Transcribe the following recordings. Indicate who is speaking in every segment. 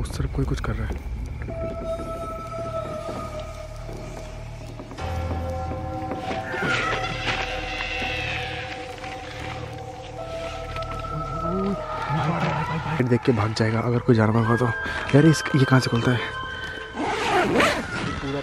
Speaker 1: उस तरफ़ कोई कुछ कर रहा है। देख के भाग जाएगा, अगर कोई जानवर हो तो। यार ये कहाँ से खुलता है?
Speaker 2: पूरा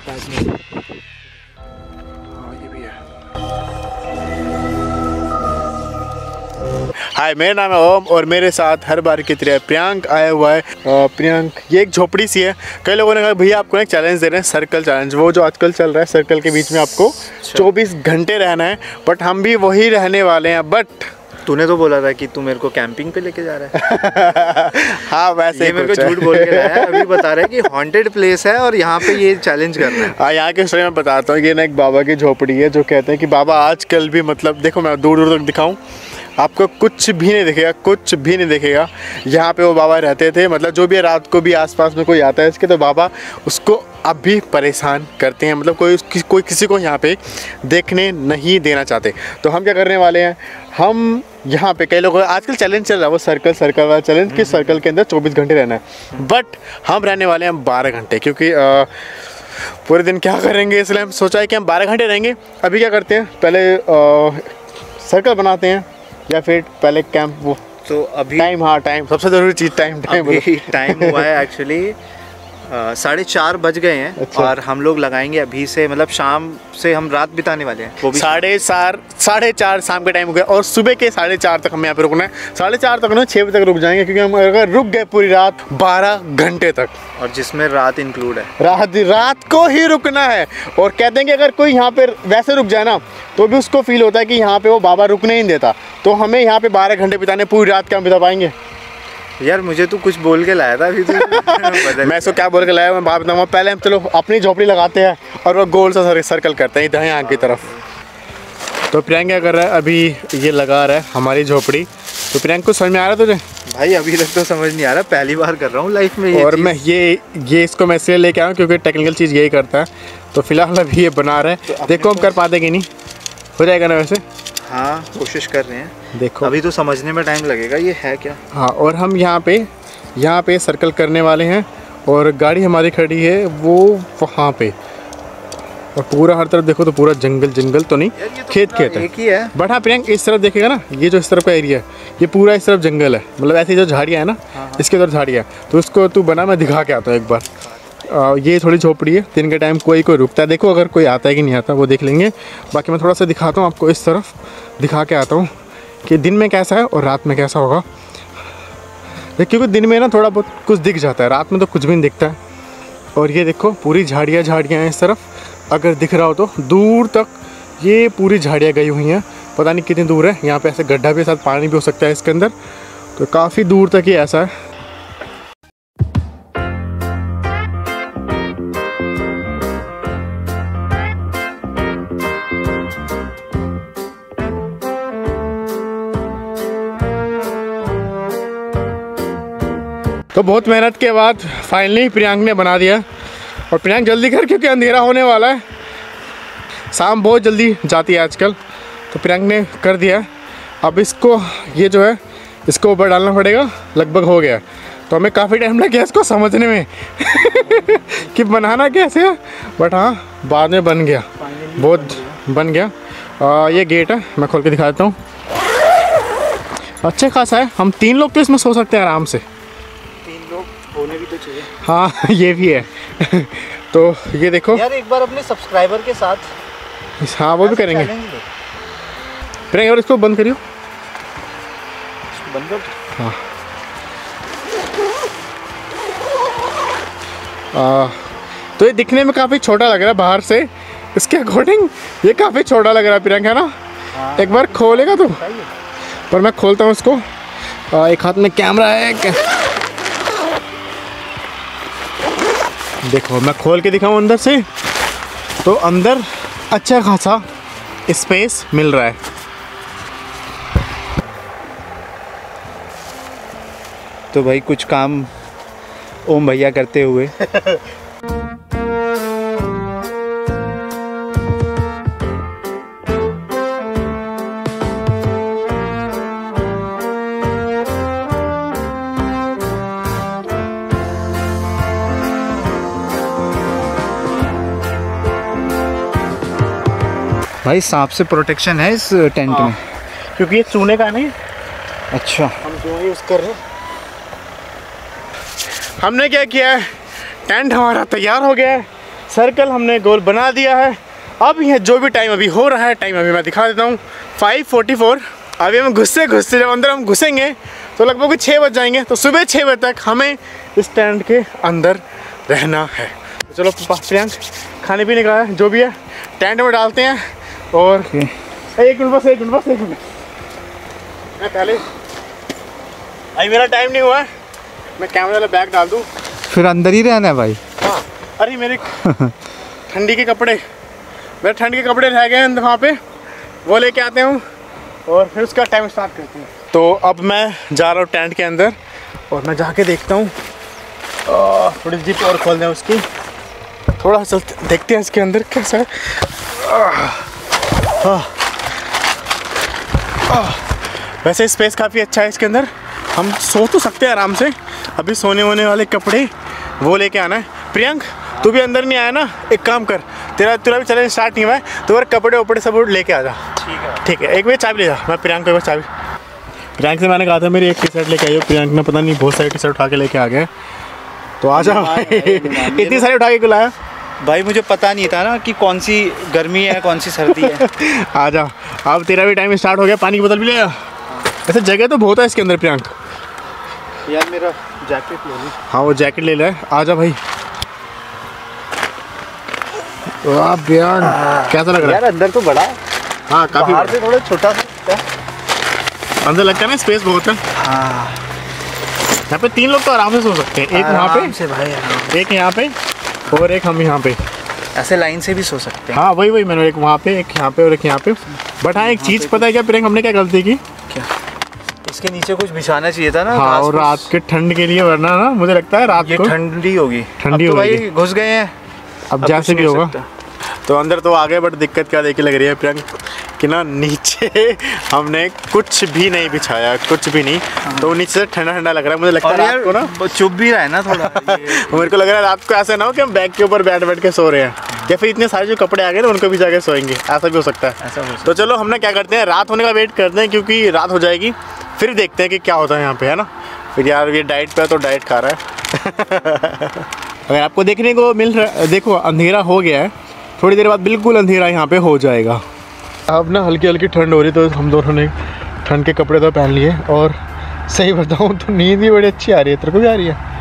Speaker 3: हाय मेरा नाम है ओम और मेरे साथ हर बार की तरह प्रियांक आया हुआ है। प्रियांक ये एक झोपड़ी सी है। कई लोगों ने कहा भैया आपको एक चैलेंज दे रहे हैं सर्कल चैलेंज वो जो आजकल चल रहा है सर्कल के बीच में आपको 24 घंटे रहना है बट हम भी वही रहने वाले हैं बट
Speaker 2: तूने तो बोला था कि तू मेरे को कैंपिंग पे लेके जा रहा है।
Speaker 3: हाँ वैसे
Speaker 2: ये मेरे को झूठ बोल के लाया है अभी बता रहा है कि हॉन्टेड प्लेस है और यहाँ पे ये चैलेंज करना है।
Speaker 3: हाँ यहाँ के स्टोरी में बताता हूँ ये ना एक बाबा की झोपड़ी है जो कहते हैं कि बाबा आजकल भी मतलब देखो मैं दूर दूर तक दिखाऊँ आपको कुछ भी नहीं दिखेगा कुछ भी नहीं दिखेगा। यहाँ पे वो बाबा रहते थे मतलब जो भी रात को भी आसपास में कोई आता है इसके तो बाबा उसको अब भी परेशान करते हैं। मतलब कोई उसकी कोई किसी को यहाँ पे देखने नहीं देना चाहते। तो हम क्या करने वाले हैं? हम यहाँ पे कई लोगों आजकल चैलेंज चल रहा है वो सर्कल सर्कल वाला चैलेंज कि सर्कल के अंदर 24 घंटे रहना है। बट हम रहने वाले हैं 12 घंटे क्योंकि अ, पूरे दिन क्या करेंगे? इसलिए हम सोचा है कि हम बारह घंटे रहेंगे। अभी क्या करते हैं? पहले अ, सर्कल बनाते हैं। या फिर पहले कैंप वो।
Speaker 2: तो अभी
Speaker 3: टाइम हाँ टाइम सबसे ज़रूरी चीज़ टाइम टाइम
Speaker 2: टाइम हुआ है एक्चुअली साढ़े चार बज गए हैं
Speaker 3: अच्छा।
Speaker 2: और हम लोग लगाएँगे अभी से मतलब शाम से हम रात बिताने वाले हैं। वो भी
Speaker 3: साढ़े चार साढ़े चार शाम के टाइम हो गया और सुबह के साढ़े चार तक हमें यहाँ पे रुकना है। साढ़े चार तक ना छः बजे तक रुक जाएँगे क्योंकि हम अगर रुक गए पूरी रात बारह घंटे तक।
Speaker 2: और जिसमें रात इंक्लूड है।
Speaker 3: रात रात को ही रुकना है। और कहते हैं कि अगर कोई यहाँ पे वैसे रुक जाए ना तो भी उसको फील होता है कि यहाँ पे वो बाबा रुकने ही नहीं देता। तो हमें यहाँ पे बारह घंटे बिताने पूरी रात क्या हम बिता पाएँगे।
Speaker 2: यार मुझे तू कुछ बोल के लाया था अभी तो।
Speaker 3: मैं इसको क्या बोल के लाया मैं बात बताऊँगा। पहले हम चलो अपनी झोपड़ी लगाते हैं और वो गोल सा सर्कल करते हैं इधर यहाँ की तरफ़। तो प्रियंक क्या कर रहा है अभी ये लगा रहा है हमारी झोपड़ी। तो प्रियंक को समझ में आ रहा है तुझे?
Speaker 2: भाई अभी तक तो समझ नहीं आ रहा पहली बार कर रहा हूँ लाइफ में ये
Speaker 3: और मैं ये ये इसको मैं इसलिए लेके आया हूँ क्योंकि टेक्निकल चीज़ यही करता है। तो फ़िलहाल अभी ये बना रहा है।
Speaker 2: अपने
Speaker 3: देखो हम कर पाते कि नहीं? हो जाएगा ना वैसे?
Speaker 2: हाँ कोशिश कर रहे हैं।
Speaker 3: देखो।
Speaker 2: अभी तो समझने में टाइम लगेगा ये है क्या?
Speaker 3: हाँ और हम यहाँ पे यहाँ पे सर्कल करने वाले हैं और गाड़ी हमारी खड़ी है वो वहाँ पे। और पूरा हर तरफ़ देखो तो पूरा जंगल जंगल तो नहीं
Speaker 2: तो
Speaker 3: खेत खेत है।
Speaker 2: एक ही है।
Speaker 3: बट हाँ प्रियंक इस तरफ़ देखेगा ना ये जो इस तरफ़ का एरिया है ये पूरा इस तरफ़ जंगल है। मतलब ऐसी जो झाड़ियाँ है ना इसके उधर झाड़ियाँ तो उसको तू बना मैं दिखा के आता हूँ एक बार। ये थोड़ी झोपड़ी है। दिन के टाइम कोई कोई रुकता है। देखो अगर कोई आता है कि नहीं आता वो देख लेंगे। बाकी मैं थोड़ा सा दिखाता हूँ आपको इस तरफ़। दिखा के आता हूँ कि दिन में कैसा है और रात में कैसा होगा। क्योंकि दिन में ना थोड़ा बहुत कुछ दिख जाता है। रात में तो कुछ भी नहीं दिखता है। और ये देखो पूरी झाड़ियाँ झाड़ियाँ हैं इस तरफ़। अगर दिख रहा हो तो दूर तक ये पूरी झाड़ियाँ गई हुई हैं। पता नहीं कितनी दूर है। यहाँ पे ऐसे गड्ढा भी है, साथ पानी भी हो सकता है इसके अंदर। तो काफ़ी दूर तक ये ऐसा है। तो बहुत मेहनत के बाद फाइनली प्रियांक ने बना दिया। और प्रियांक जल्दी कर क्योंकि अंधेरा होने वाला है। शाम बहुत जल्दी जाती है आजकल। तो प्रियांक ने कर दिया। अब इसको ये जो है इसको ऊपर डालना पड़ेगा। लगभग हो गया। तो हमें काफ़ी टाइम लग गया इसको समझने में। कि बनाना कैसे है? बट हाँ बाद में बन गया। बहुत बन गया। आ, ये गेट है मैं खोल के दिखा देता हूँ। अच्छा खासा है। हम तीन लोग तो इसमें सो सकते हैं आराम से।
Speaker 2: होने भी तो चाहिए।
Speaker 3: हाँ ये भी है। तो ये देखो।
Speaker 2: यार एक बार अपने सब्सक्राइबर के साथ
Speaker 3: हाँ वो भी करेंगे। प्रियंका और इसको बंद करियो।
Speaker 2: बंद कर
Speaker 3: आ, तो ये दिखने में काफ़ी छोटा लग रहा है बाहर से। इसके अकॉर्डिंग ये काफ़ी छोटा लग रहा है प्रियंका ना? एक बार खोलेगा तो? पर मैं खोलता हूँ इसको। आ, एक हाथ में कैमरा है देखो, मैं खोल के दिखाऊँ अंदर से? तो अंदर अच्छा खासा स्पेस मिल रहा है।
Speaker 2: तो भाई कुछ काम ओम भैया करते हुए। भाई सांप से प्रोटेक्शन है इस टेंट
Speaker 3: हाँ।
Speaker 2: में?
Speaker 3: क्योंकि ये चूने का नहीं।
Speaker 2: अच्छा।
Speaker 3: हम जो यूज़ कर रहे हैं। हमने क्या किया है? टेंट हमारा तैयार हो गया है। सर्कल हमने गोल बना दिया है। अब यह जो भी टाइम अभी हो रहा है टाइम अभी मैं दिखा देता हूँ। फाइव फोर्टी फोर अभी हम घुसते घुसते जब अंदर हम घुसेंगे तो लगभग छः बज जाएँगे। तो सुबह छः बजे तक हमें इस टेंट के अंदर रहना है। तो चलो प्रियंक खाने पीने का है जो भी है टेंट में डालते हैं। और एक मिनट बस एक मिनट बस एक मिनट। मैं पहले अभी मेरा टाइम नहीं हुआ है। मैं कैमरे वाला बैग डाल दूँ।
Speaker 2: फिर अंदर ही रहना है भाई।
Speaker 3: हाँ। अरे मेरे ठंडी के कपड़े। मेरे ठंड के कपड़े रह गए हैं वहाँ पे। वो लेके आते हूँ और फिर उसका टाइम स्टार्ट करते हैं। तो अब मैं जा रहा हूँ टेंट के अंदर। और मैं जाके देखता हूँ। थोड़ी जिप और खोल दें उसकी। थोड़ा सा देखते हैं इसके अंदर कैसा। आ, वैसे स्पेस काफ़ी अच्छा है इसके अंदर। हम सो तो सकते हैं आराम से। अभी सोने वोने वाले कपड़े वो लेके आना है। प्रियंक तू भी अंदर नहीं आया ना? एक काम कर तेरा तेरा भी चैलेंज स्टार्ट नहीं हुआ है तो और कपड़े वपड़े सब लेके आ जा। ठीक है। ठीक है एक बार चाबी ले जा। मैं प्रियंक को एक बार चाबी प्रियंक से मैंने कहा था मेरी एक टी शर्ट लेके आई हो प्रियंक ने पता नहीं बहुत सारी टी शर्ट उठा के लेके आ गए तो आ जा इतनी सारी उठा के लाया?
Speaker 2: भाई मुझे पता नहीं था ना कि कौन सी गर्मी है कौन सी सर्दी है।
Speaker 3: आ जा। अब तेरा भी टाइम स्टार्ट हो गया पानी की बोतल भी ले ऐसे जगह तो बहुत है इसके अंदर प्रियंक।
Speaker 2: यार मेरा जैकेट ले ली।
Speaker 3: हाँ वो जैकेट ले ले। आ जा भाई। वाह प्रियंक कैसा लग रहा है?
Speaker 2: यार अंदर तो बड़ा। है
Speaker 3: हाँ काफ़ी
Speaker 2: बाहर से थोड़ा छोटा सा
Speaker 3: अंदर लगता है ना स्पेस बहुत है।
Speaker 2: हाँ।
Speaker 3: यहाँ पे तीन लोग तो आराम से सो सकते हैं। एक वहाँ पे
Speaker 2: से भाई
Speaker 3: एक यहाँ पे। और एक हम यहाँ पे।
Speaker 2: ऐसे लाइन से भी सो सकते हैं।
Speaker 3: हाँ वही वही मैंने एक वहाँ पे एक यहाँ पे और एक यहाँ पे। बट हाँ एक चीज़ पता है क्या प्रियंक हमने क्या गलती की?
Speaker 2: क्या? इसके नीचे कुछ बिछाना चाहिए था ना
Speaker 3: हाँ और रात के ठंड के लिए वरना ना मुझे लगता है रात
Speaker 2: ये
Speaker 3: को
Speaker 2: ठंडी होगी।
Speaker 3: ठंडी
Speaker 2: तो
Speaker 3: होगी।
Speaker 2: भाई घुस गए हैं।
Speaker 3: अब
Speaker 2: अब
Speaker 3: जैसे भी होगा। तो अंदर तो आ गए बट दिक्कत क्या देखी लग रही है प्रियंक कि ना नीचे हमने कुछ भी नहीं बिछाया कुछ भी नहीं। तो नीचे से ठंडा ठंडा लग रहा है मुझे लगता है
Speaker 2: और
Speaker 3: रात को ना।
Speaker 2: चुप भी रहा है ना थोड़ा
Speaker 3: मेरे को लग रहा है रात को ऐसा ना हो कि हम बैग के ऊपर बैठ बैठ के सो रहे हैं। या फिर इतने सारे जो कपड़े आ गए ना उनको भी जाके सोएँगे। ऐसा भी हो सकता है।
Speaker 2: ऐसा
Speaker 3: तो चलो हमने क्या करते हैं रात होने का वेट करते हैं क्योंकि रात हो जाएगी। फिर देखते हैं कि क्या होता है यहाँ पे है ना? फिर यार ये डाइट पे तो डाइट खा रहा है। अगर आपको देखने को मिल रहा देखो अंधेरा हो गया है थोड़ी देर बाद बिल्कुल अंधेरा यहाँ पे हो जाएगा। अब ना हल्की हल्की ठंड हो रही तो हम दोनों ने ठंड के कपड़े तो पहन लिए और सही बताऊँ तो नींद भी बड़ी अच्छी आ रही है। तेरे को भी आ रही है?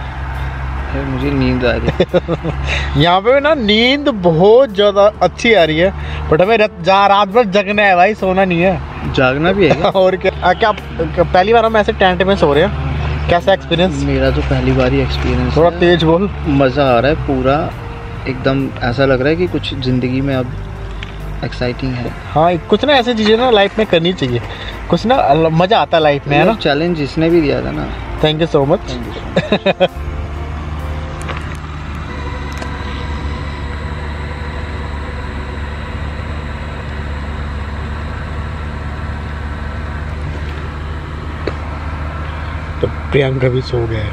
Speaker 2: मुझे नींद आ रही है।
Speaker 3: यहाँ पे ना नींद बहुत ज़्यादा अच्छी आ रही है बट हमें रात भर जगना है भाई सोना नहीं है।
Speaker 2: जागना भी है
Speaker 3: और क्या? आ, क्या क्या पहली बार हम ऐसे टेंट में सो रहे हैं? कैसा एक्सपीरियंस
Speaker 2: मेरा तो पहली बार ही एक्सपीरियंस
Speaker 3: थोड़ा तेज बोल।
Speaker 2: मज़ा आ रहा है पूरा। एकदम ऐसा लग रहा है कि कुछ ज़िंदगी में अब एक्साइटिंग है।
Speaker 3: हाँ कुछ ना ऐसी चीज़ें ना लाइफ में करनी चाहिए। कुछ ना मज़ा आता है लाइफ में है ना?
Speaker 2: चैलेंज जिसने भी दिया था ना।
Speaker 3: थैंक यू सो मच तो प्रियंका भी सो गया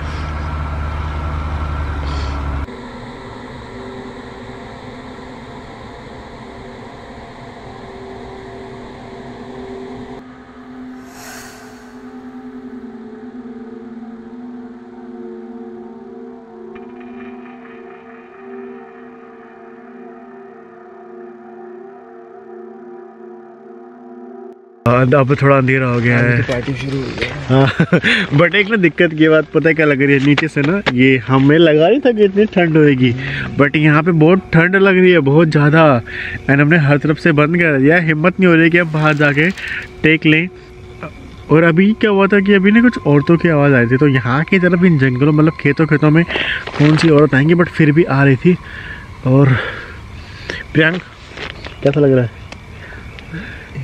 Speaker 3: अब थोड़ा अंधेरा हो गया है।
Speaker 2: पार्टी शुरू हो गई
Speaker 3: हाँ। बट एक ना दिक्कत की बात पता है क्या लग रही है? नीचे से ना ये हमें लगा नहीं था कि इतनी ठंड होएगी बट यहाँ पे बहुत ठंड लग रही है बहुत ज़्यादा। एंड हमने हर तरफ़ से बंद कर दिया। हिम्मत नहीं हो रही कि हम बाहर जाके टेक लें। और अभी क्या हुआ था कि अभी ना कुछ औरतों की आवाज़ आई थी तो यहाँ की तरफ़ इन जंगलों मतलब खेतों खेतों में कौन सी औरत आएँगी बट फिर भी आ रही थी। और प्रियंक कैसा लग रहा है?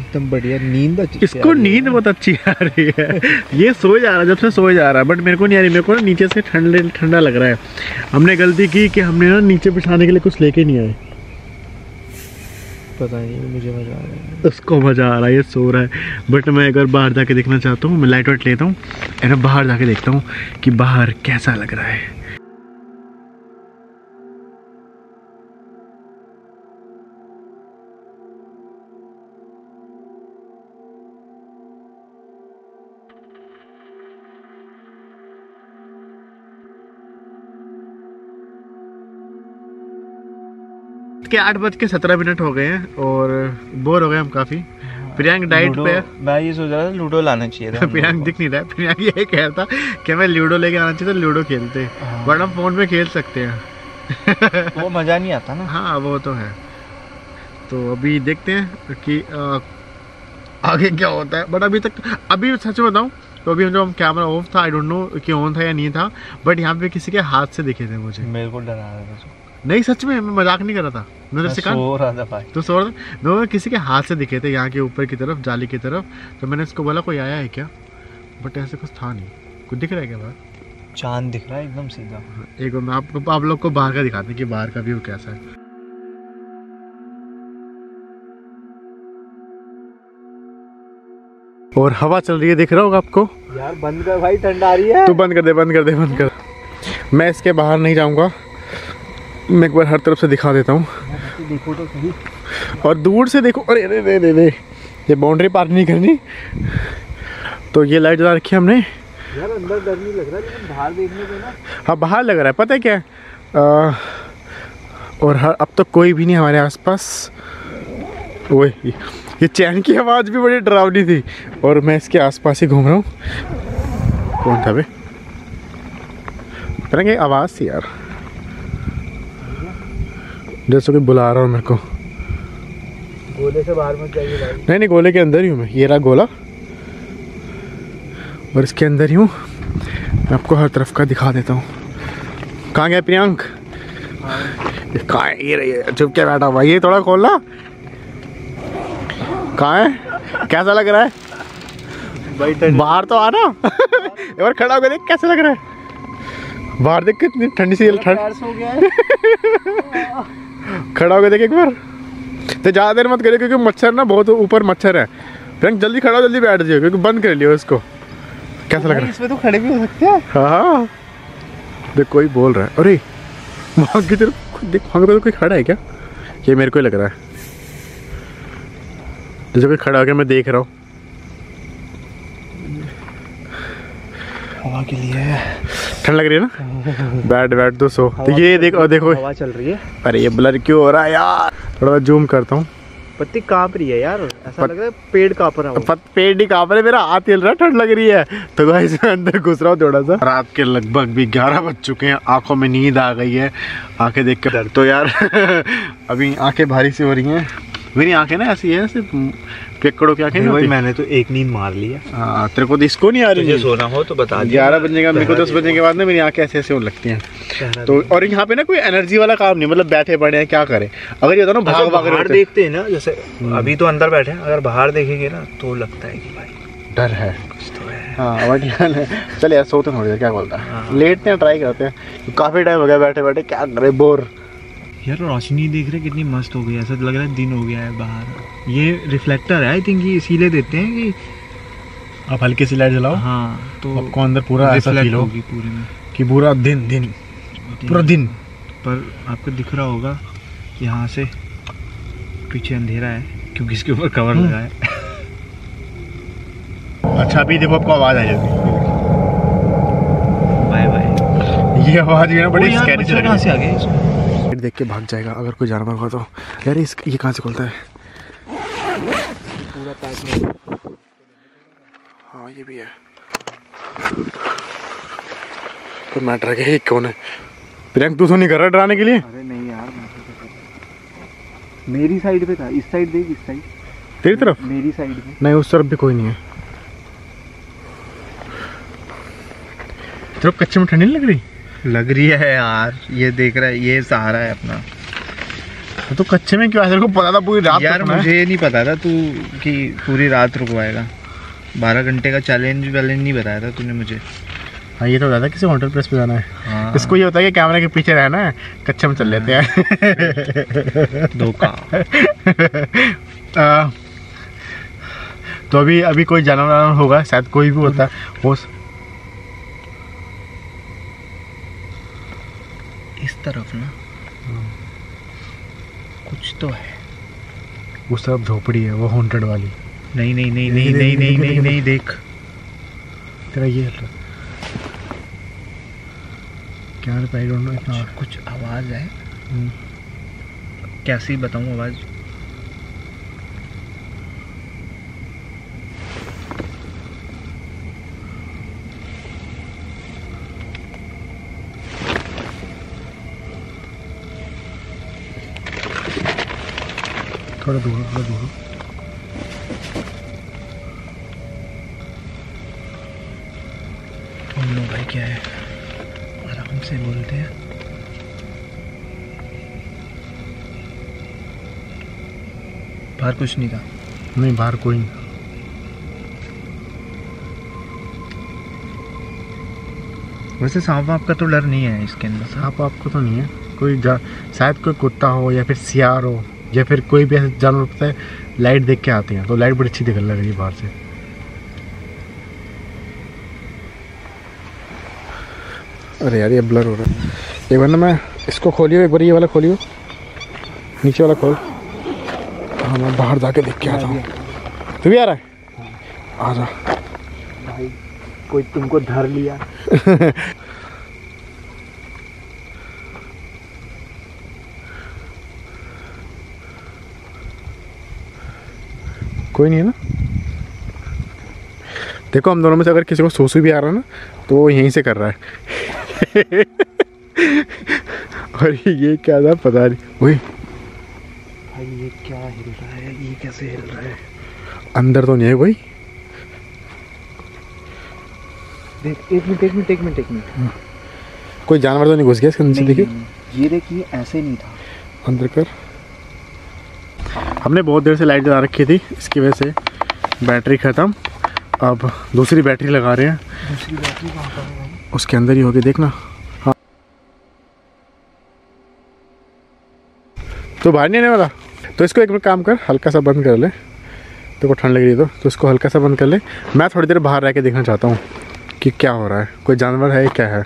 Speaker 2: एकदम बढ़िया नींद अच्छी
Speaker 3: इसको नींद बहुत अच्छी आ रही है। ये सो जा रहा है जब से सो जा रहा है बट मेरे को नहीं आ रही मेरे को ना नीचे से ठंडे ठंडा लग रहा है। हमने गलती की कि हमने ना नीचे बिछाने के लिए कुछ लेके नहीं आए।
Speaker 2: पता नहीं मुझे मज़ा आ रहा है।
Speaker 3: उसको मज़ा आ रहा है ये सो रहा है। बट मैं अगर बाहर जाके देखना चाहता हूँ मैं लाइट वाइट लेता हूँ एंड बाहर जाके देखता हूँ कि बाहर कैसा लग रहा है। के आठ बज के सत्रह मिनट हो गए हैं और बोर हो गए हम काफ़ी। प्रियांक डाइट पे
Speaker 2: मैं ये सोच रहा था लूडो लाना चाहिए था। हम
Speaker 3: प्रियांक दिख नहीं रहा है। प्रियांक ये कह रहा था कि मैं लूडो लेके आना चाहिए तो लूडो खेलते
Speaker 2: हाँ।
Speaker 3: वरना फ़ोन में खेल सकते हैं।
Speaker 2: वो मज़ा नहीं आता ना।
Speaker 3: हाँ वो तो है। तो अभी देखते हैं कि आगे क्या होता है। बट अभी तक अभी सच बताऊँ तो अभी जो हम कैमरा ऑफ़ था आई डोंट नो कि ऑन था या नहीं था बट यहाँ पे किसी के हाथ से दिखे थे मुझे।
Speaker 2: मेरे को डरा रहा था।
Speaker 3: नहीं सच में मैं मज़ाक नहीं कर रहा था।
Speaker 2: मैं
Speaker 3: नज़र से
Speaker 2: सो रहा था भाई।
Speaker 3: तो सो रहा था किसी के हाथ से दिखे थे यहाँ के ऊपर की तरफ़ जाली की तरफ़। तो मैंने इसको बोला कोई आया है क्या? बट ऐसे कुछ था नहीं। कुछ दिख रहा है क्या बाहर?
Speaker 2: चाँद दिख रहा है एकदम सीधा।
Speaker 3: एक बार मैं आपको आप लोग को बाहर का दिखाते हैं कि बाहर का व्यू कैसा है। और हवा चल रही है दिख रहा होगा आपको?
Speaker 2: यार बंद कर भाई ठंड आ रही है।
Speaker 3: तू बंद कर दे बंद कर दे बंद कर। मैं इसके बाहर नहीं जाऊँगा। मैं एक बार हर तरफ़ से दिखा देता हूँ।
Speaker 2: देखो तो सही
Speaker 3: और दूर से देखो अरे अरे अरे अरे, ये बाउंड्री पार नहीं करनी। तो ये लाइट जला रखी है हमने।
Speaker 2: यार अंदर डर नहीं लग रहा लेकिन बाहर देखने पे ना
Speaker 3: हाँ बाहर लग रहा है पता है क्या आ, और हर अब तो कोई भी नहीं हमारे आसपास। ओए ये- चैन की आवाज़ भी बड़ी डरावनी थी। और मैं इसके आसपास ही घूम रहा हूँ। कौन था भाई पता आवाज़ थी यार। जैसे कोई बुला रहा हूँ मेरे को।
Speaker 2: गोले से बाहर मत जाइए भाई।
Speaker 3: नहीं नहीं गोले के अंदर ही हूँ मैं। ये रहा गोला। और इसके अंदर ही हूँ। मैं आपको हर तरफ़ का दिखा देता हूँ। कहाँ गया प्रियांक? कहाँ है? ये रही है चुप क्या बैठा हुआ। ये थोड़ा खोलना कहाँ है? कैसा लग रहा है? बाहर तो आना। एक बार खड़ा होकर देख कैसा लग रहा है। बाहर देख कितनी ठंडी सी ठंड।
Speaker 2: हो गया है
Speaker 3: हो गया देख एक बार। तो ज़्यादा देर मत करिए क्योंकि मच्छर ना बहुत ऊपर मच्छर है। प्रियंक जल्दी खड़ा हो जल्दी बैठ जाइए क्योंकि बंद कर लियो इसको। कैसा लग रहा है?
Speaker 2: इसमें तो खड़े भी हो सकते हैं।
Speaker 3: हाँ। देख कोई बोल रहा है। अरे वहाँ की तरफ़ देख वहाँ पे तो कोई खड़ा है क्या? ये मेरे को ही लग रहा है। जैसे कोई खड़ा होकर मैं देख रहा हूँ।
Speaker 2: हवा के लिए।
Speaker 3: ठंड लग रही है ना? बैठ बैठ तो सो। तो ये देखो देखो।
Speaker 2: हवा चल रही है।
Speaker 3: अरे ये ब्लर क्यों हो रहा है यार? थोड़ा जूम करता हूँ।
Speaker 2: पत्ती काँप रही है यार। ऐसा
Speaker 3: पत-
Speaker 2: लग रहा है पेड़ काँप रहा हो।
Speaker 3: पत पेड़ नहीं काँप रहे मेरा हाथ हिल रहा है ठंड लग रही है। तो गाइस मैं अंदर घुस रहा हूँ थोड़ा सा रात के लगभग भी ग्यारह बज चुके हैं आँखों में नींद आ गई है। आँखें देख कर तो यार। अभी आँखें भारी सी हो रही हैं। मेरी आँखें ना ऐसी है ऐसे पेकड़ों की आँखें
Speaker 2: भाई मैंने तो एक नींद मार ली है।
Speaker 3: हाँ तेरे को तो इसको नहीं आ रही
Speaker 2: तुझे सोना हो तो बता
Speaker 3: ग्यारह बजने का मेरे को दस बजने के बाद ना मेरी आँखें ऐसे ऐसे होने लगती हैं।
Speaker 2: तो
Speaker 3: तो और यहाँ पे ना कोई एनर्जी वाला काम नहीं मतलब बैठे पड़े हैं क्या करें? अगर ये ना भाग भाग रहे
Speaker 2: बाहर देखते हैं ना जैसे अभी तो अंदर बैठे हैं अगर बाहर देखेंगे ना तो लगता है कि भाई
Speaker 3: डर है।
Speaker 2: कुछ तो हाँ।
Speaker 3: बट यार चल यार सोते थोड़ी देर क्या बोलता हाँ। लेटते हैं ट्राई करते हैं। काफ़ी टाइम हो गया बैठे बैठे क्या करे बोर।
Speaker 2: यार रोशनी देख रहे कितनी मस्त हो गई ऐसा लग रहा है दिन हो गया है बाहर। ये रिफ्लेक्टर है आई थिंक ये इसीलिए देते हैं कि
Speaker 3: आप हल्की सी लाइट जलाओ।
Speaker 2: हाँ तो
Speaker 3: आपको अंदर पूरा ऐसा फील
Speaker 2: होगी पूरे में।
Speaker 3: कि पूरा दिन दिन पूरा दिन।
Speaker 2: पर आपको दिख रहा होगा कि यहाँ से पीछे अंधेरा है क्योंकि इसके ऊपर कवर
Speaker 3: हम्म।
Speaker 2: लगा है।
Speaker 3: अच्छा अभी देखो आपको आवाज़ आ जाती
Speaker 2: बाय बाय
Speaker 3: ये आवाज़ ना बड़ी स्कैरी सी
Speaker 2: आ गए
Speaker 1: लाइट देख के भाग जाएगा अगर कोई जानवर होगा तो। यार इस ये कहाँ से खुलता है? हाँ ये भी है।
Speaker 3: तो मैटर है कि कौन है? प्रियंक तू तो नहीं कर रहा डराने के लिए?
Speaker 2: अरे नहीं यार मैं तो मेरी साइड पे था इस साइड देख इस साइड।
Speaker 3: तेरी तरफ़?
Speaker 2: मेरी साइड पे।
Speaker 3: नहीं उस तरफ़ भी कोई नहीं है। तेरे को कच्चे में ठंडी नहीं लग रही?
Speaker 2: लग रही है यार ये देख रहा है ये सहारा है अपना।
Speaker 3: तो कच्चे में क्यों? तेरे को पता था पूरी रात
Speaker 2: यार। मुझे नहीं पता था तू कि पूरी रात रुकवाएगा। बारह घंटे का चैलेंज वैलेंज नहीं बताया था तूने मुझे।
Speaker 3: हाँ ये तो बताया था किसी होटल प्रेस पे जाना है।
Speaker 2: हाँ।
Speaker 3: इसको ये होता है कि कैमरे के पीछे रहना है कच्चे में चल लेते हैं।
Speaker 2: धोखा।
Speaker 3: तो अभी अभी कोई जानवर होगा शायद कोई भी होता है हो
Speaker 2: इस तरफ़ ना। कुछ तो है।
Speaker 3: वो सब झोपड़ी है वो हॉन्टेड वाली।
Speaker 2: नहीं नहीं नहीं नहीं नहीं नहीं नहीं नहीं देख।
Speaker 3: तेरा ये क्या आई डोंट नो इतना
Speaker 2: कुछ आवाज़ है। कैसी बताऊँ आवाज़?
Speaker 3: थोड़ा दूर थोड़ा दूर।
Speaker 2: हम लोग भाई क्या है? आराम से बोलते हैं। बाहर कुछ नहीं था।
Speaker 3: नहीं बाहर कोई नहीं
Speaker 2: वैसे सांप वाप का तो डर नहीं है इसके अंदर।
Speaker 3: सांप आपको तो नहीं है। कोई शायद कोई कुत्ता हो या फिर सियार हो। या फिर कोई भी ऐसे जानवर पता है लाइट देख के आते हैं तो लाइट बड़ी अच्छी दिखने लग रही है बाहर से। अरे यार ये ब्लर हो रहा है। एक बार ना मैं इसको खोलियो एक बार ये वाला खोलियो। नीचे वाला खोल। हाँ मैं बाहर जाके देख के आता हूँ। तू भी आ रहा है। आ जा।
Speaker 2: भाई कोई तुमको धर लिया।
Speaker 3: कोई नहीं है ना। देखो हम दोनों में से अगर किसी को सोसू भी आ रहा है ना तो वो यहीं से कर रहा है। और ये क्या था पता नहीं। वही
Speaker 2: भाई ये क्या हिल रहा है? ये कैसे हिल रहा है?
Speaker 3: अंदर तो नहीं है कोई।
Speaker 2: देख एक मिनट एक मिनट एक मिनट एक मिनट।
Speaker 3: कोई जानवर तो नहीं घुस गया इसके नीचे देखिए।
Speaker 2: ये देखिए ऐसे नहीं था।
Speaker 3: अंदर कर। हमने बहुत देर से लाइट जला रखी थी इसकी वजह से बैटरी ख़त्म। अब दूसरी बैटरी लगा रहे हैं।
Speaker 2: बैटरी
Speaker 3: उसके अंदर ही होगी देखना। हाँ। तो बाहर नहीं आने वाला? तो इसको एक मिनट काम कर हल्का सा बंद कर ले। तो को ठंड लग रही है तो, तो इसको हल्का सा बंद कर ले। मैं थोड़ी देर बाहर रह के देखना चाहता हूँ कि क्या हो रहा है। कोई जानवर है क्या है?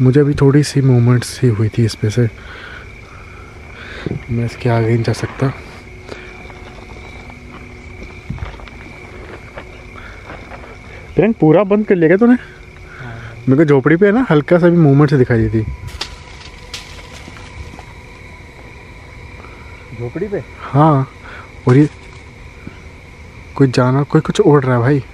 Speaker 3: मुझे अभी थोड़ी सी मूवमेंट्स ही हुई थी इस पे से। मैं इसके आगे नहीं जा सकता। प्रियंक पूरा बंद कर लिया क्या तूने? मेरे को झोपड़ी पे है ना हल्का सा भी मूवमेंट से दिखाई दी थी।
Speaker 2: झोपड़ी पे?
Speaker 3: हाँ और ये कोई जाना कोई कुछ उड़ रहा है भाई।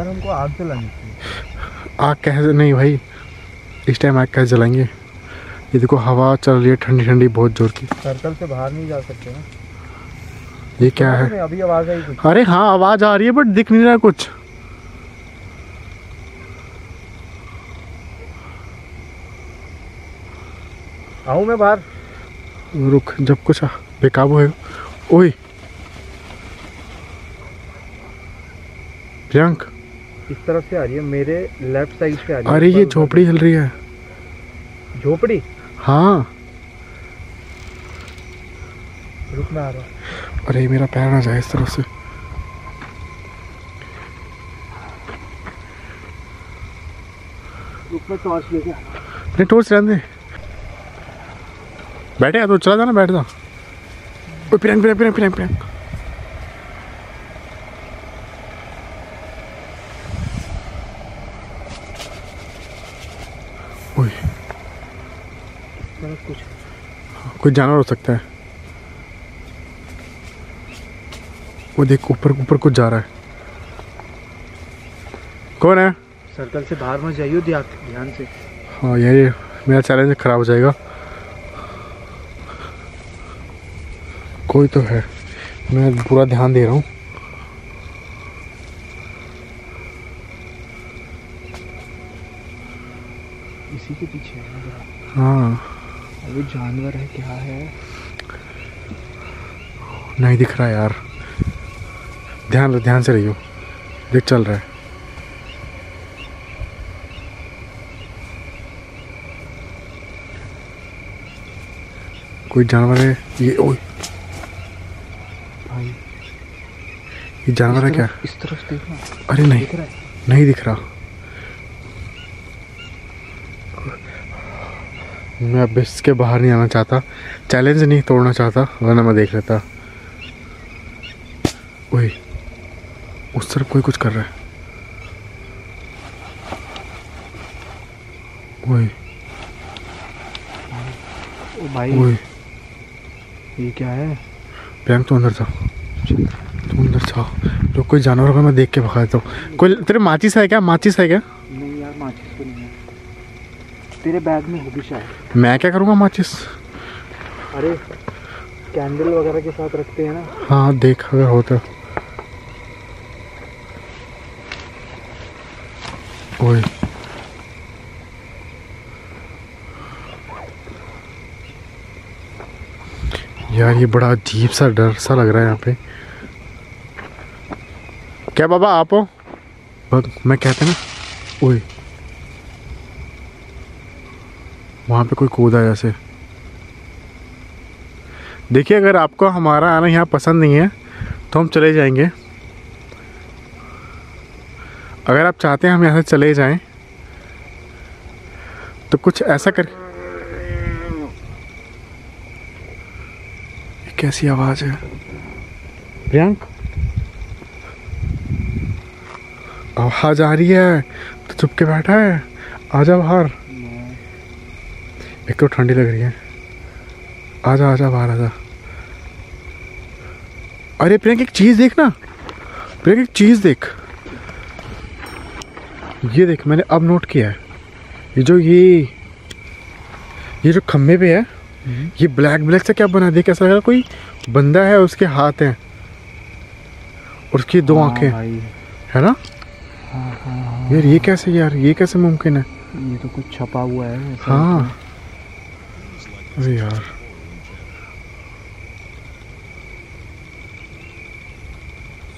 Speaker 2: यार हमको आग जलानी चाहिए
Speaker 3: आग कैसे नहीं भाई इस टाइम आग कैसे जलाएँगे। ये देखो हवा चल रही है ठंडी ठंडी बहुत ज़ोर की।
Speaker 2: सर्कल से बाहर नहीं जा सकते ना।
Speaker 3: ये क्या है?
Speaker 2: अभी आवाज़ आई कुछ।
Speaker 3: अरे हाँ आवाज़ आ रही है बट दिख नहीं रहा कुछ।
Speaker 2: आऊँ मैं बाहर?
Speaker 3: रुक जब कुछ बेकाबू है। ओए। प्रियंक।
Speaker 2: इस तरफ़ से आ रही है मेरे लेफ़्ट साइड से आ रही है।
Speaker 3: अरे ये झोपड़ी हिल रही है।
Speaker 2: झोपड़ी?
Speaker 3: हाँ।
Speaker 2: रुक में आ रहा हूँ।
Speaker 3: अरे मेरा पैर ना जाए इस तरफ़ से।
Speaker 2: में टॉर्च लेके
Speaker 3: नहीं टोर्च रहने दे। बैठे तो चला जाना बैठ जा। ओए प्रियंक प्रियंक प्रियंक प्रियंक प्रियंक ओए
Speaker 2: तरफ़ कुछ
Speaker 3: कोई जानवर हो सकता है। वो देख ऊपर ऊपर कुछ जा रहा है। कौन है?
Speaker 2: सर्कल से बाहर मत जाइयो ध्यान से।
Speaker 3: हाँ ये मेरा चैलेंज खराब हो जाएगा। कोई तो है। मैं पूरा ध्यान दे रहा हूँ।
Speaker 2: इसी के पीछे है।
Speaker 3: हाँ।
Speaker 2: अभी जानवर है क्या है?
Speaker 3: नहीं दिख रहा यार। ध्यान ध्यान से रहियो। देख चल रहा है। कोई जानवर है? ये ओए।
Speaker 2: भाई।
Speaker 3: ये जानवर है क्या?
Speaker 2: इस तरफ़ देखना
Speaker 3: अरे नहीं
Speaker 2: दिख रहा
Speaker 3: नहीं दिख रहा। मैं अब इसके बाहर नहीं आना चाहता। चैलेंज नहीं तोड़ना चाहता वरना मैं देख लेता। ओए उस तरफ़ कोई कुछ कर रहा है। ओए।
Speaker 2: ओ भाई।
Speaker 3: ओए।
Speaker 2: ये क्या है?
Speaker 3: प्रियंक तू अंदर जा। तू अंदर जा। तो कोई जानवर होगा मैं देख के भगा देता हूँ। कोई तेरे माचिस है क्या? माचिस है क्या?
Speaker 2: नहीं यार माचिस तो नहीं है तेरे बैग में होगी शायद।
Speaker 3: मैं क्या करूँगा माचिस?
Speaker 2: अरे कैंडल वगैरह के साथ रखते हैं ना।
Speaker 3: हाँ देख अगर होता ओए। यार ये बड़ा अजीब सा डर सा लग रहा है यहाँ पे। क्या बाबा आप हो? मैं कहते ना। ओए। वहाँ पे कोई कूदा जैसे देखिए, अगर आपको हमारा आना यहाँ पसंद नहीं है तो हम चले जाएँगे। अगर आप चाहते हैं हम यहाँ से चले जाएँ तो कुछ ऐसा कर कैसी आवाज़ है? प्रियंक? आवाज़ आ रही है तो चुप के बैठा है। आजा बाहर। एक तो ठंडी लग रही है। आजा आजा बाहर आजा। अरे प्रियंक एक चीज़ देख ना। प्रियंक एक चीज़ देख। ये देख मैंने अब नोट किया है। ये जो ये ये जो खंभे पे है ये ब्लैक ब्लैक से क्या बना है? देख ऐसा लग रहा है कोई बंदा है उसके हाथ हैं। और उसकी दो
Speaker 2: हाँ
Speaker 3: आँखें। है ना?
Speaker 2: हाँ हाँ।
Speaker 3: यार ये कैसे यार ये कैसे मुमकिन है?
Speaker 2: ये तो कुछ छपा हुआ है।
Speaker 3: हाँ। अरे यार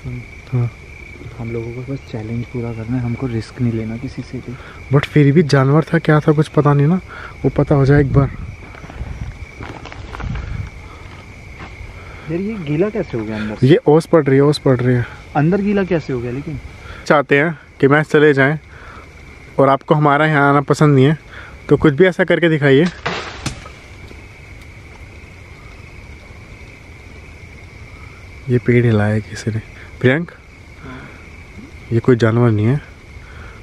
Speaker 2: सुन
Speaker 3: हाँ।
Speaker 2: हम लोगों को बस चैलेंज पूरा करना है हमको रिस्क नहीं लेना किसी से भी।
Speaker 3: बट फिर भी जानवर था क्या था कुछ पता नहीं ना? वो पता हो जाए एक बार।
Speaker 2: यार ये गीला कैसे हो गया अंदर से?
Speaker 3: ये ओस पड़ रही है ओस पड़ रही है।
Speaker 2: अंदर गीला कैसे हो गया लेकिन?
Speaker 3: चाहते हैं कि मैच चले जाएँ और आपको हमारा यहाँ आना पसंद नहीं है तो कुछ भी ऐसा करके दिखाइए। ये पेड़ हिलाया है किसी ने। प्रियंक? ये कोई जानवर नहीं है।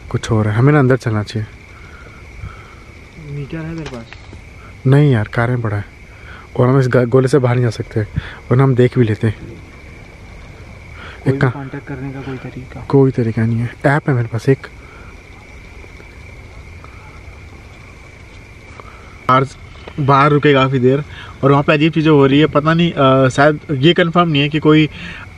Speaker 3: कुछ और है। हमें ना अंदर चलना चाहिए।
Speaker 2: मीटर है तेरे पास?
Speaker 3: नहीं यार कार में पड़ा है। और हम इस गोले से बाहर नहीं जा सकते। वरना हम देख भी लेते।
Speaker 2: कोई
Speaker 3: एक
Speaker 2: कांटेक्ट करने का कोई तरीका?
Speaker 3: कोई तरीका नहीं है। ऐप है मेरे पास एक। बाहर रुके काफ़ी देर। और वहाँ पे अजीब चीज़ें हो रही है, पता नहीं शायद ये कंफर्म नहीं है कि कोई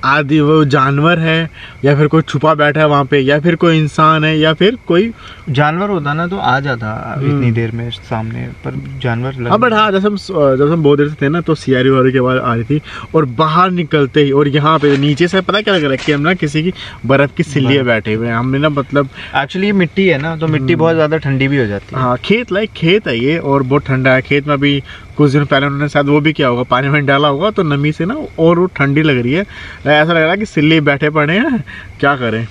Speaker 3: आदि वो जानवर है या फिर कोई छुपा बैठा है वहाँ पे या फिर कोई इंसान है या फिर कोई
Speaker 2: जानवर होता ना तो आ जाता इतनी देर में सामने पर जानवर लग
Speaker 3: हाँ बट हाँ जब हम जब हम बहुत देर से थे ना तो सियारी वारी की आवाज़ आ रही थी और बाहर निकलते ही और यहाँ पे नीचे से पता क्या लग रहा है कि हम ना किसी की बर्फ़ की सिल्लिए बैठे हुए हैं। हमने ना मतलब
Speaker 2: एक्चुअली ये मिट्टी है ना तो मिट्टी बहुत ज़्यादा ठंडी भी हो जाती है।
Speaker 3: हाँ खेत लाइक खेत है ये और बहुत ठंडा है। खेत में भी कुछ दिन पहले उन्होंने शायद वो भी किया होगा पानी में डाला होगा तो नमी से ना और वो ठंडी लग रही है। ऐसा लग रहा है कि सिल्ली बैठे पड़े हैं क्या करें?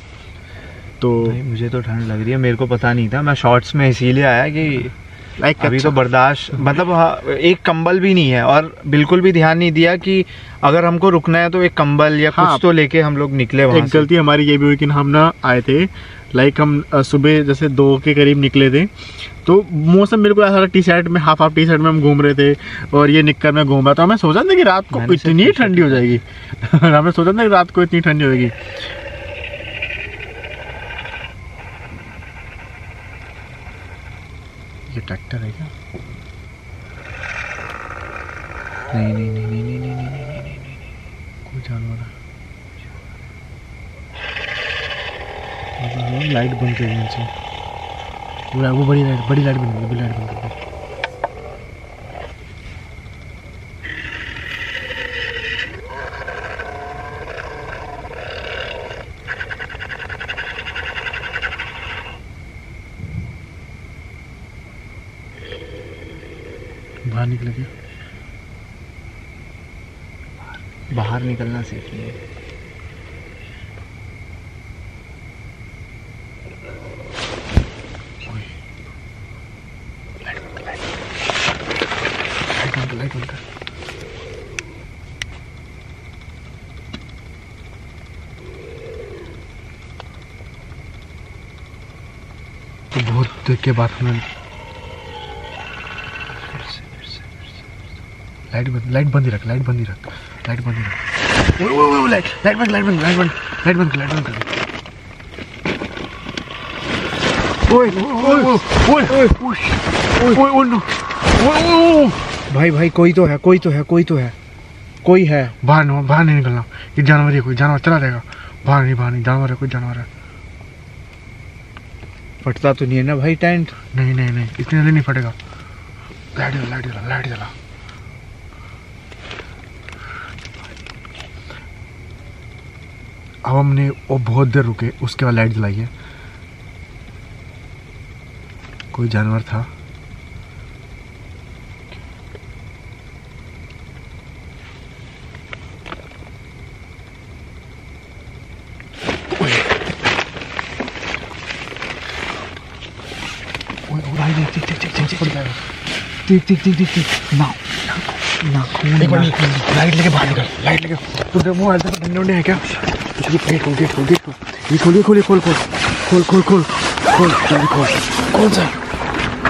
Speaker 3: तो
Speaker 2: मुझे तो ठंड लग रही है मेरे को पता नहीं था मैं शॉर्ट्स में इसीलिए आया कि
Speaker 3: लाइक
Speaker 2: अभी तो बर्दाश्त मतलब हाँ, एक कंबल भी नहीं है और बिल्कुल भी ध्यान नहीं दिया कि अगर हमको रुकना है तो एक कंबल या
Speaker 3: हाँ।
Speaker 2: कुछ तो लेके हम लोग निकले वहाँ
Speaker 3: एक
Speaker 2: से।
Speaker 3: गलती हमारी ये भी हुई कि हम ना आए थे लाइक हम सुबह जैसे दो के करीब निकले थे तो मौसम बिल्कुल ऐसा टी शर्ट में हाफ़ हाफ़ टी शर्ट में हम घूम रहे थे और ये निक्कर में घूम रहा था हमें सोचा था कि रात को इतनी ठंडी हो जाएगी हमें सोचा था कि रात को इतनी ठंडी होगी ये ट्रैक्टर है क्या
Speaker 2: नहीं नहीं नहीं नहीं नहीं नहीं नहीं नहीं नहीं नहीं
Speaker 3: कोई जानवर है लाइट बंद कर नीचे वो बड़ी लाइट बड़ी लाइट बंद कर बड़ी लाइट बंद कर दो। बाहर निकल गया
Speaker 2: बाहर निकलना सेफ़ नहीं है
Speaker 3: तो देर के बाद हमें लाइट बंद लाइट बंद ही रख लाइट बंद ही रख लाइट बंद ही रख लाइट लाइट बंद लाइट बंद लाइट बंद लाइट बंद लाइट बंद कर ओए ओए ओए ओए ओए ओए नो ओए
Speaker 2: भाई भाई कोई तो है कोई तो है कोई तो है कोई है
Speaker 3: बाहर नहीं बाहर नहीं निकलना ये जानवर है कोई जानवर चला जाएगा बाहर नहीं बाहर नहीं जानवर है कोई जानवर है
Speaker 2: फटता तो नहीं है ना भाई टेंट?
Speaker 3: नहीं नहीं नहीं इतने जल्दी नहीं फटेगा। लाइट जला लाइट जला लाइट जला। अब हमने वो बहुत देर रुके, उसके बाद लाइट जलाई है। कोई जानवर था ओए, ओए, भाई, देख, देख, देख, देख, देख, देख,
Speaker 2: देख देख देख देख देख। ना नाखून
Speaker 3: एक मिनट लाइट लेके बाहर निकल लाइट लेके। तू देखो मोबाइल से ठंडे उंडे हैं क्या? ये गेट खोल गेट खोल। गेट खोल ये खोलिए खोलिए खोल खोल। खोल खोल खोल खोल जल्दी खोल। खोल कौन सा?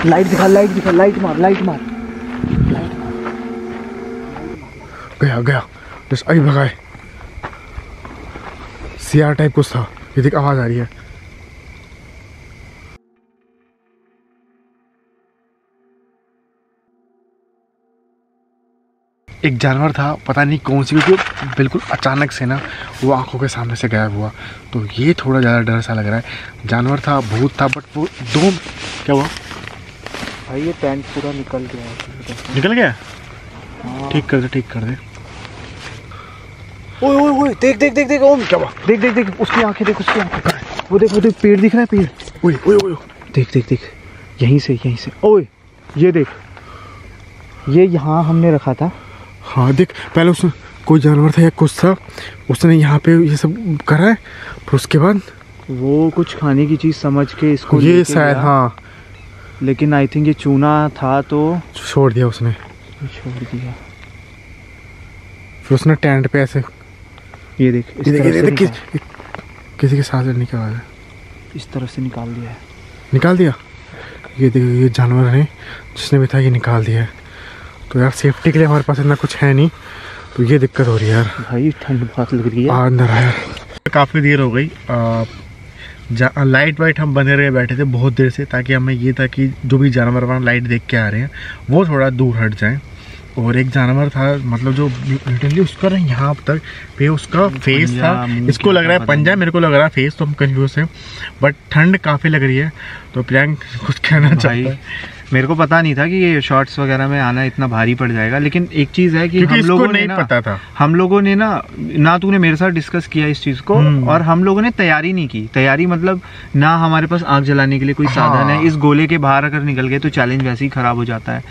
Speaker 2: लाइट दिखा लाइट दिखा लाइट मार लाइट मार।
Speaker 3: गया गया। बस अभी भगाए। सीआर टाइप कुछ था। ये देख आवाज़ आ रही है। एक जानवर था पता नहीं कौन सी क्योंकि बिल्कुल अचानक से ना वो आँखों के सामने से गायब हुआ। तो ये थोड़ा ज़्यादा डर सा लग रहा है। जानवर था भूत था बट वो दो क्या हुआ?
Speaker 2: भाई ये टेंट पूरा निकल गया
Speaker 3: निकल गया? ठीक कर दे ठीक कर दे।
Speaker 2: ओए ओए ओए देख देख देख देख ओम
Speaker 3: क्या हुआ?
Speaker 2: देख देख देख उसकी आँखें देख उसकी आँखें। वो देख वो देख पेड़ दिख रहा है पेड़।
Speaker 3: ओए ओए ओए।
Speaker 2: देख देख देख। यहीं से यहीं से। ओए ये देख। ये यहाँ हमने रखा था।
Speaker 3: हाँ देख पहले उसने कोई जानवर था या कुछ था उसने यहाँ पे ये सब करा है फिर उसके बाद?
Speaker 2: वो कुछ खाने की चीज़ समझ के इसको
Speaker 3: ये शायद हाँ।
Speaker 2: लेकिन आई थिंक ये चूना था तो
Speaker 3: छोड़ दिया उसने।
Speaker 2: छोड़ दिया।
Speaker 3: फिर उसने टेंट पे ऐसे
Speaker 2: ये देख इस
Speaker 3: ये देख ये देख किस-
Speaker 2: निकाल-
Speaker 3: किसी के साथ की है।
Speaker 2: इस तरफ़ से निकाल दिया है।
Speaker 3: निकाल दिया? ये देखो ये जानवर है जिसने भी था ये निकाल दिया है। तो यार सेफ्टी के लिए हमारे पास इतना कुछ है नहीं। तो ये दिक्कत हो रही है यार।
Speaker 2: भाई ठंड बहुत लग रही है।
Speaker 3: अंदर आया काफ़ी देर हो गई। लाइट वाइट हम बने रहे बैठे थे बहुत देर से ताकि हमें ये था कि जो भी जानवर वहाँ लाइट देख के आ रहे हैं वो थोड़ा दूर हट जाए। और एक जानवर था मतलब जो लिटरली उसका ना यहाँ तक पे उसका फेस था। इसको लग रहा है पंजा मेरे को लग रहा है फेस तो हम कंफ्यूज हैं बट ठंड काफ़ी लग रही है। तो प्रियांक कुछ कहना है?
Speaker 2: मेरे को पता नहीं था कि ये शॉर्ट्स वगैरह में आना इतना भारी पड़ जाएगा लेकिन एक चीज़ है कि हम लोगों ने ना
Speaker 3: पता था।
Speaker 2: हम लोगों ने ना ना तूने मेरे साथ डिस्कस किया इस चीज़ को
Speaker 3: हम्म।
Speaker 2: और हम लोगों ने तैयारी नहीं की। तैयारी मतलब ना हमारे पास आग जलाने के लिए कोई साधन है।
Speaker 3: हाँ।
Speaker 2: इस गोले के बाहर अगर निकल गए तो चैलेंज वैसे ही खराब हो जाता है।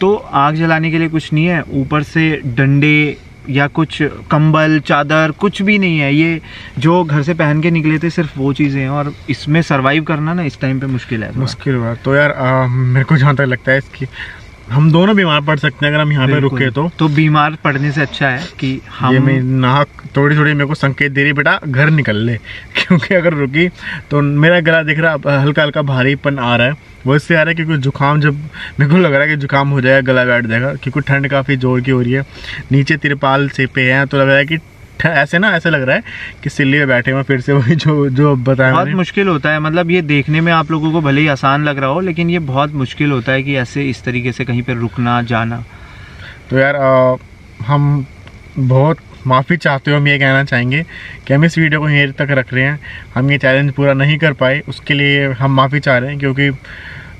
Speaker 2: तो आग जलाने के लिए कुछ नहीं है। ऊपर से डंडे या कुछ कंबल चादर कुछ भी नहीं है। ये जो घर से पहन के निकले थे सिर्फ़ वो चीज़ें हैं और इसमें सरवाइव करना ना इस टाइम पे मुश्किल है
Speaker 3: मुश्किल बात। तो यार आ, मेरे को जहाँ तक लगता है इसकी हम दोनों बीमार पड़ सकते हैं अगर हम यहाँ पे रुके तो।
Speaker 2: तो बीमार पड़ने से अच्छा है कि हम ये
Speaker 3: मेरी नाक थोड़ी थोड़ी मेरे को संकेत दे रही बेटा घर निकल ले। क्योंकि अगर रुकी तो मेरा गला दिख रहा हल्का हल्का भारीपन आ रहा है। वो इससे आ रहा है क्योंकि जुकाम जब मेरे को लग रहा है कि जुकाम हो जाएगा गला बैठ जाएगा क्योंकि ठंड काफ़ी ज़ोर की हो रही है। नीचे तिरपाल से पे हैं तो लग रहा है कि ऐसे ना ऐसे लग रहा है कि सिल्ली में बैठे हुए फिर से वही जो जो बताया
Speaker 2: बहुत मुश्किल होता है मतलब ये देखने में आप लोगों को भले ही आसान लग रहा हो लेकिन ये बहुत मुश्किल होता है कि ऐसे इस तरीके से कहीं पर रुकना जाना।
Speaker 3: तो यार आ, हम बहुत माफ़ी चाहते हो हम ये कहना चाहेंगे कि हम इस वीडियो को यहीं तक रख रहे हैं। हम ये चैलेंज पूरा नहीं कर पाए उसके लिए हम माफ़ी चाह रहे हैं क्योंकि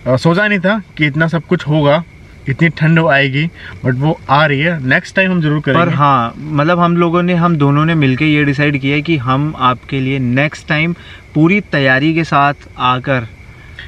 Speaker 3: सोचा नहीं था कि इतना सब कुछ होगा। इतनी ठंड आएगी बट वो आ रही है। नेक्स्ट टाइम हम ज़रूर करेंगे।
Speaker 2: पर हाँ मतलब हम लोगों ने हम दोनों ने मिलके ये डिसाइड किया है कि हम आपके लिए नेक्स्ट टाइम पूरी तैयारी के साथ आकर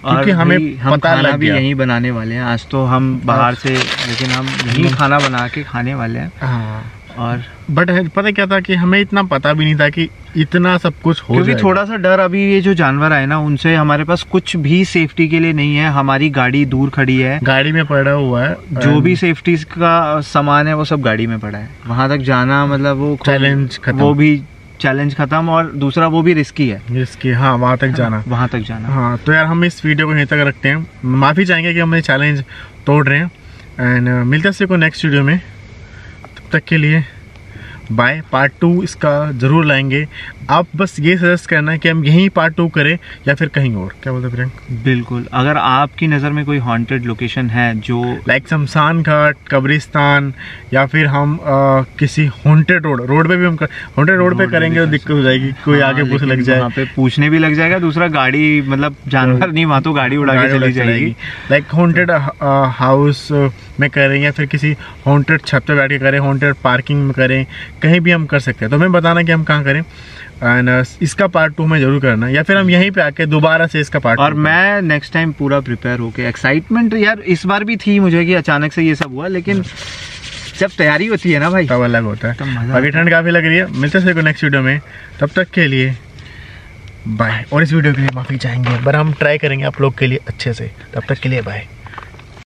Speaker 3: क्योंकि हमें
Speaker 2: हम
Speaker 3: पता
Speaker 2: खाना
Speaker 3: लग
Speaker 2: भी
Speaker 3: यही
Speaker 2: यहीं बनाने वाले हैं। आज तो हम बाहर से लेकिन हम यहीं खाना बना के खाने वाले हैं।
Speaker 3: हाँ।
Speaker 2: और
Speaker 3: बट पता क्या था कि हमें इतना पता भी नहीं था कि इतना सब कुछ हो
Speaker 2: क्योंकि थोड़ा सा डर अभी ये जो जानवर आए ना उनसे हमारे पास कुछ भी सेफ्टी के लिए नहीं है। हमारी गाड़ी दूर खड़ी है।
Speaker 3: गाड़ी में पड़ा हुआ है
Speaker 2: जो भी सेफ्टी का सामान है वो सब गाड़ी में पड़ा है। वहाँ तक जाना मतलब वो
Speaker 3: चैलेंज
Speaker 2: वो भी चैलेंज खत्म और दूसरा वो भी रिस्की है।
Speaker 3: जिसकी हाँ वहाँ तक जाना।
Speaker 2: वहाँ तक जाना।
Speaker 3: हाँ तो यार हम इस वीडियो को यहीं तक रखते हैं। माफ़ी चाहेंगे कि हम ये चैलेंज तोड़ रहे हैं। एंड मिलते हैं को नेक्स्ट वीडियो में। तब तक के लिए। बाय पार्ट टू इसका ज़रूर लाएँगे। आप बस ये सजेस्ट करना है कि हम यहीं पार्ट टू करें या फिर कहीं और। क्या बोलते हैं प्रियंक?
Speaker 2: बिल्कुल। अगर आपकी नज़र में कोई हॉन्टेड लोकेशन है जो
Speaker 3: लाइक शमशान घाट कब्रिस्तान या फिर हम अ, किसी हॉन्टेड रोड रोड पे भी हम हॉन्टेड रोड पे
Speaker 2: रोड पे
Speaker 3: करेंगे तो दिक्कत हो जाएगी कोई
Speaker 2: हाँ,
Speaker 3: आगे पूछ लग जाए।
Speaker 2: वहाँ पे पूछने भी लग जाएगा दूसरा गाड़ी मतलब जानवर नहीं वहाँ तो गाड़ी उड़ा के चली जाएगी।
Speaker 3: लाइक हॉन्टेड हाउस में करें या फिर किसी हॉन्टेड छत पे बैठ के करें हॉन्टेड पार्किंग में करें कहीं भी हम कर सकते हैं। तो हमें बताना कि हम कहाँ करें। एंड इसका पार्ट टू हमें ज़रूर करना या फिर हम यहीं पे आके दोबारा से इसका पार्ट
Speaker 2: और मैं नेक्स्ट टाइम पूरा प्रिपेयर होके एक्साइटमेंट यार इस बार भी थी मुझे कि अचानक से ये सब हुआ लेकिन जब तैयारी होती है ना भाई
Speaker 3: तब अलग होता है। बाकी ठंड काफ़ी लग रही है। मिलते हैं नेक्स्ट वीडियो में। तब तक के लिए बाय और इस वीडियो के लिए माफ़ी चाहेंगे पर हम ट्राई करेंगे आप लोग के लिए अच्छे से। तब तक के लिए बाय